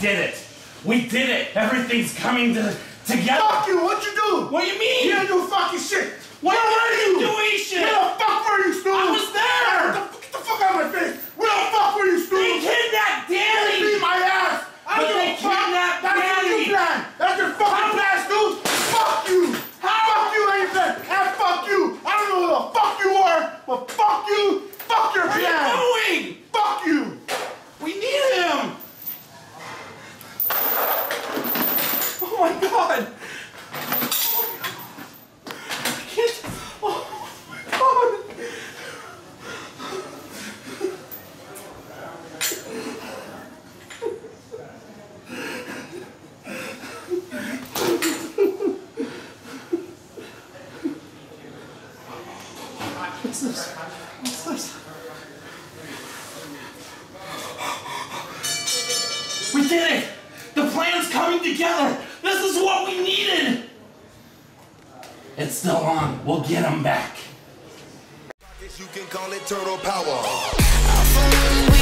did it. We did it. Everything's coming to, together. Fuck you. What you do? What do you mean? You didn't do fucking shit. What? my god! What's this? What's this? We did it! The plan's coming together! This is what we needed. It's still on. We'll get them back. You can call it turtle power.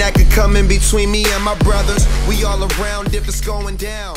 that could come in between me and my brothers. We all around if it's going down.